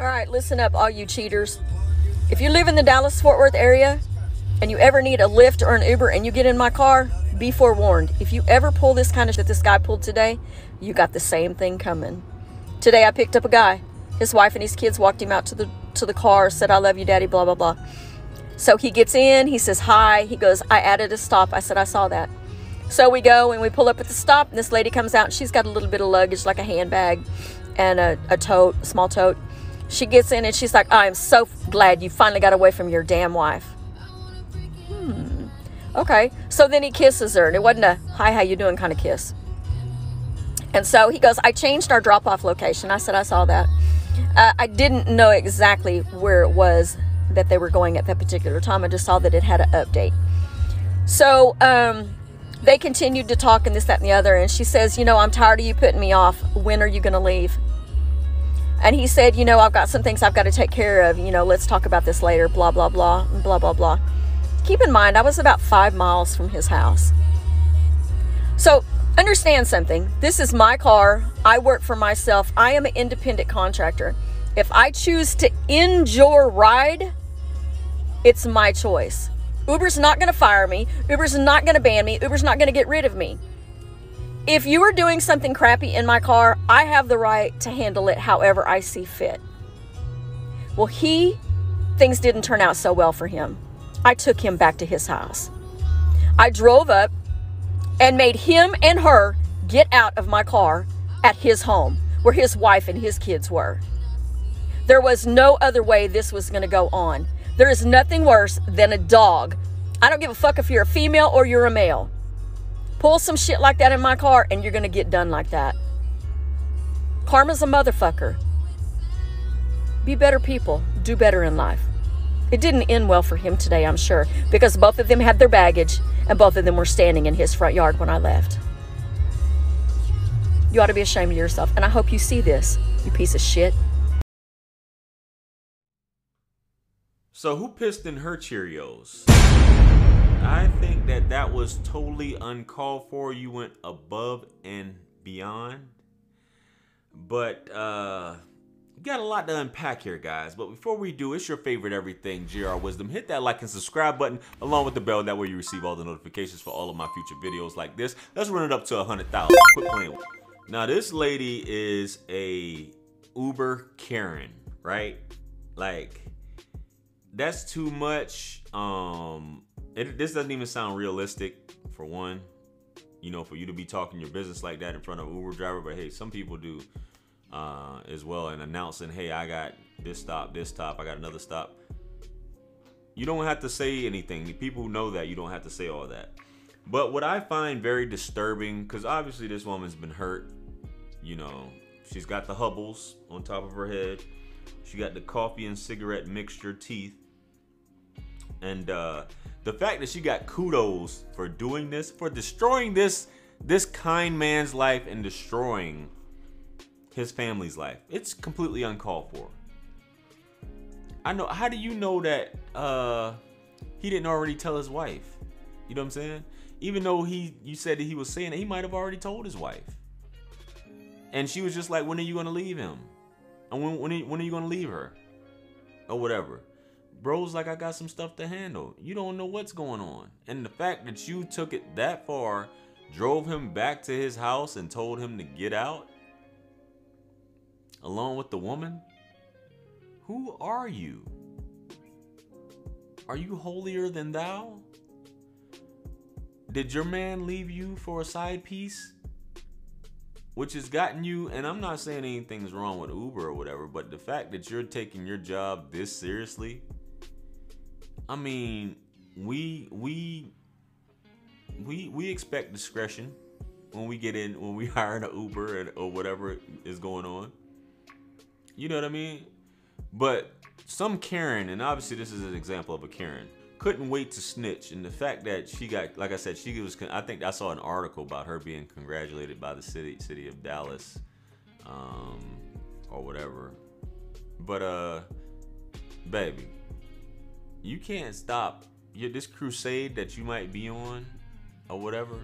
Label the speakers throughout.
Speaker 1: All right, listen up, all you cheaters. If you live in the Dallas Fort Worth area and you ever need a Lyft or an Uber and you get in my car, be forewarned. If you ever pull this kind of shit this guy pulled today, you got the same thing coming. Today I picked up a guy. His wife and his kids walked him out to the to the car, said, I love you, daddy, blah, blah, blah. So he gets in, he says hi. He goes, I added a stop. I said, I saw that. So we go and we pull up at the stop, and this lady comes out and she's got a little bit of luggage, like a handbag and a, a tote, a small tote. She gets in and she's like, I am so glad you finally got away from your damn wife. Hmm. Okay. So then he kisses her, and it wasn't a hi, how you doing kind of kiss. And so he goes, I changed our drop off location. I said, I saw that. Uh, I didn't know exactly where it was that they were going at that particular time. I just saw that it had an update. So um, they continued to talk and this, that, and the other. And she says, You know, I'm tired of you putting me off. When are you going to leave? And he said, You know, I've got some things I've got to take care of. You know, let's talk about this later. Blah, blah, blah, blah, blah, blah. Keep in mind, I was about five miles from his house. So understand something. This is my car. I work for myself. I am an independent contractor. If I choose to end your ride, it's my choice. Uber's not going to fire me. Uber's not going to ban me. Uber's not going to get rid of me. If you are doing something crappy in my car, I have the right to handle it however I see fit. Well, he, things didn't turn out so well for him. I took him back to his house. I drove up and made him and her get out of my car at his home where his wife and his kids were. There was no other way this was going to go on. There is nothing worse than a dog. I don't give a fuck if you're a female or you're a male. Pull some shit like that in my car and you're going to get done like that. Karma's a motherfucker. Be better people. Do better in life. It didn't end well for him today, I'm sure, because both of them had their baggage and both of them were standing in his front yard when I left. You ought to be ashamed of yourself, and I hope you see this, you piece of shit.
Speaker 2: So who pissed in her Cheerios? I think that that was totally uncalled for. You went above and beyond. But uh got a lot to unpack here, guys. But before we do, it's your favorite everything, J.R. Wisdom. Hit that like and subscribe button along with the bell. That way you receive all the notifications for all of my future videos like this. Let's run it up to a 100,000. Quit playing. Now, this lady is a Uber Karen, right? Like, that's too much. Um, it, this doesn't even sound realistic, for one. You know, for you to be talking your business like that in front of Uber driver, but hey, some people do uh, as well and announcing, hey, I got this stop, this stop, I got another stop. You don't have to say anything. People know that you don't have to say all that. But what I find very disturbing, because obviously this woman's been hurt. You know, she's got the hubbles on top of her head. She got the coffee and cigarette mixture teeth. And uh, the fact that she got kudos for doing this, for destroying this this kind man's life and destroying his family's life. It's completely uncalled for. I know. How do you know that uh, he didn't already tell his wife? You know what I'm saying? Even though he, you said that he was saying it, he might have already told his wife. And she was just like, "When are you gonna leave him? And when when are, when are you gonna leave her? Or whatever." Bro's like, "I got some stuff to handle. You don't know what's going on." And the fact that you took it that far, drove him back to his house and told him to get out along with the woman? Who are you? Are you holier than thou? Did your man leave you for a side piece? Which has gotten you, and I'm not saying anything's wrong with Uber or whatever, but the fact that you're taking your job this seriously, I mean, we we we we expect discretion when we get in when we hire an Uber and, or whatever is going on. You know what I mean? But some Karen, and obviously this is an example of a Karen, couldn't wait to snitch. And the fact that she got, like I said, she was, I think I saw an article about her being congratulated by the city, city of Dallas, um, or whatever. But, uh, baby, you can't stop your, this crusade that you might be on, or whatever.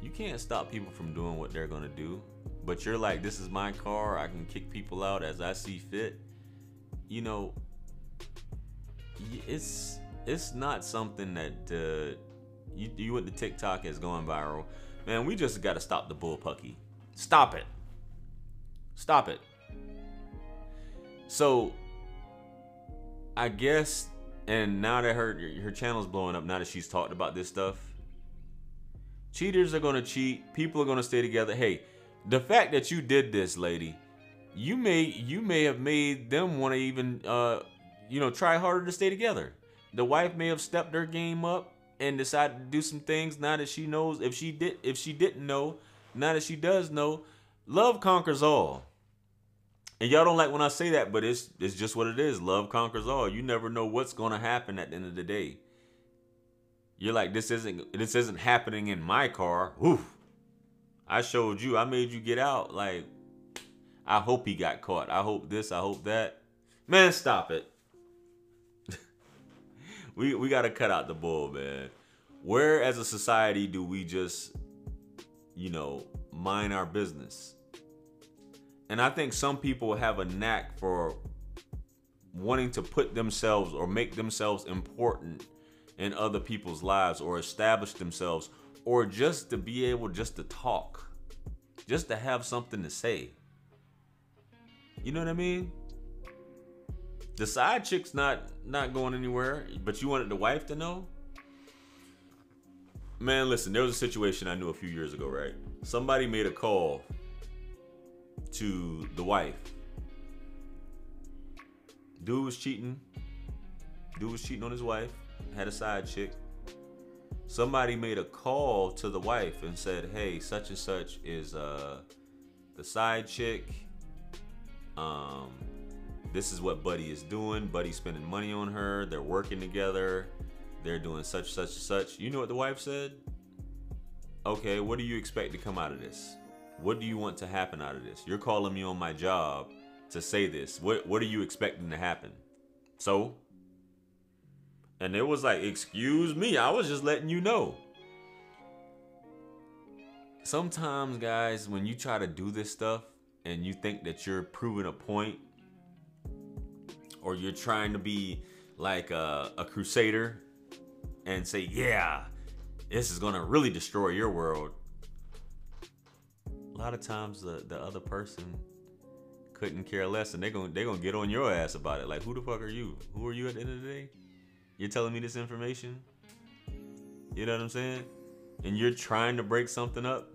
Speaker 2: You can't stop people from doing what they're gonna do but you're like, this is my car. I can kick people out as I see fit. you know, it's it's not something that uh, you you with the TikTok is going viral. Man, we just got to stop the bullpucky. Stop it. Stop it. So, I guess, and now that her her channel's blowing up, now that she's talked about this stuff, cheaters are gonna cheat. People are gonna stay together. Hey, the fact that you did this, lady, you may you may have made them want to even uh you know try harder to stay together. The wife may have stepped her game up and decided to do some things now that she knows if she did if she didn't know, now that she does know, love conquers all. And y'all don't like when I say that, but it's it's just what it is. Love conquers all. You never know what's gonna happen at the end of the day. You're like, this isn't this isn't happening in my car. Oof. I showed you, I made you get out. Like, I hope he got caught. I hope this, I hope that. Man, stop it. we we gotta cut out the bull, man. Where as a society do we just, you know, mind our business? And I think some people have a knack for wanting to put themselves or make themselves important in other people's lives or establish themselves or just to be able just to talk, just to have something to say. You know what I mean? The side chick's not not going anywhere, but you wanted the wife to know? Man, listen, there was a situation I knew a few years ago, right? Somebody made a call to the wife. Dude was cheating. Dude was cheating on his wife. Had a side chick somebody made a call to the wife and said, "Hey, such and such is uh, the side chick. Um, this is what Buddy is doing. Buddy's spending money on her. They're working together. They're doing such, such, such." You know what the wife said? Okay, what do you expect to come out of this? What do you want to happen out of this? You're calling me on my job to say this. What What are you expecting to happen? So and it was like, excuse me, I was just letting you know. Sometimes, guys, when you try to do this stuff and you think that you're proving a point, or you're trying to be like a, a crusader and say, yeah, this is gonna really destroy your world. A lot of times the, the other person couldn't care less and they're gonna they're gonna get on your ass about it. Like who the fuck are you? Who are you at the end of the day? You're telling me this information? You know what I'm saying? And you're trying to break something up?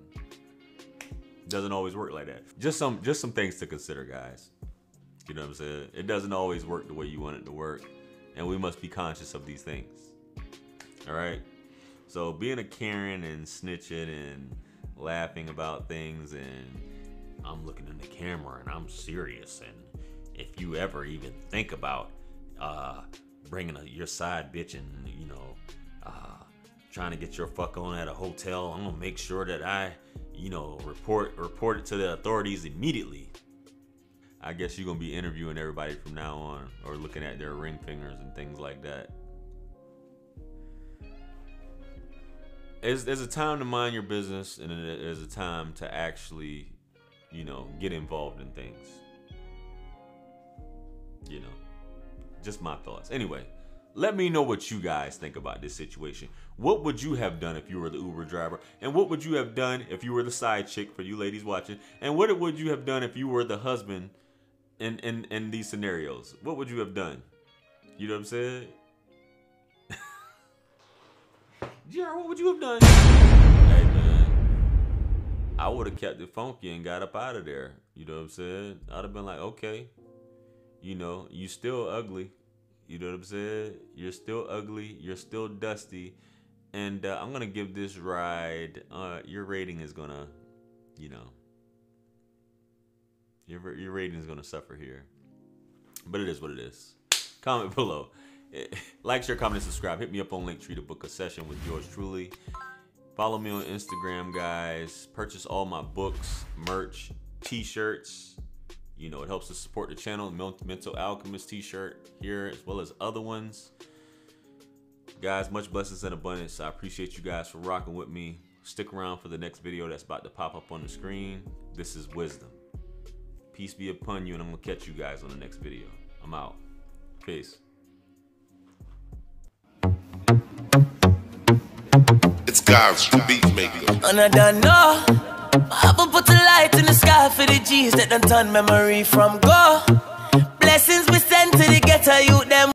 Speaker 2: Doesn't always work like that. Just some just some things to consider, guys. You know what I'm saying? It doesn't always work the way you want it to work. And we must be conscious of these things. Alright? So being a Karen and snitching and laughing about things and I'm looking in the camera and I'm serious and if you ever even think about uh, bringing a, your side bitch and you know uh, trying to get your fuck on at a hotel. I'm gonna make sure that I, you know, report report it to the authorities immediately. I guess you're gonna be interviewing everybody from now on, or looking at their ring fingers and things like that. There's, there's a time to mind your business, and there's a time to actually, you know, get involved in things. You know. Just my thoughts. Anyway, let me know what you guys think about this situation. What would you have done if you were the Uber driver? And what would you have done if you were the side chick for you ladies watching? And what would you have done if you were the husband in in, in these scenarios? What would you have done? You know what I'm saying? Jared, what would you have done? Hey man, I would have kept it funky and got up out of there. You know what I'm saying? I'd have been like, okay, you know, you still ugly. You know what I'm saying? You're still ugly. You're still dusty. And uh, I'm gonna give this ride. Uh, your rating is gonna, you know, your your rating is gonna suffer here. But it is what it is. Comment below. Like, share, comment, and subscribe. Hit me up on Linktree to book a session with yours truly. Follow me on Instagram, guys. Purchase all my books, merch, t-shirts you know, it helps to support the channel. Mental Alchemist t-shirt here as well as other ones. Guys, much blessings and abundance. I appreciate you guys for rocking with me. Stick around for the next video that's about to pop up on the screen. This is Wisdom. Peace be upon you, and I'm going to catch you guys on the next video. I'm out. Peace.
Speaker 3: The beat maker.
Speaker 4: And I don't know. I haven't put a light in the sky for the G's that done turn memory from go. Blessings we send to the ghetto youth them.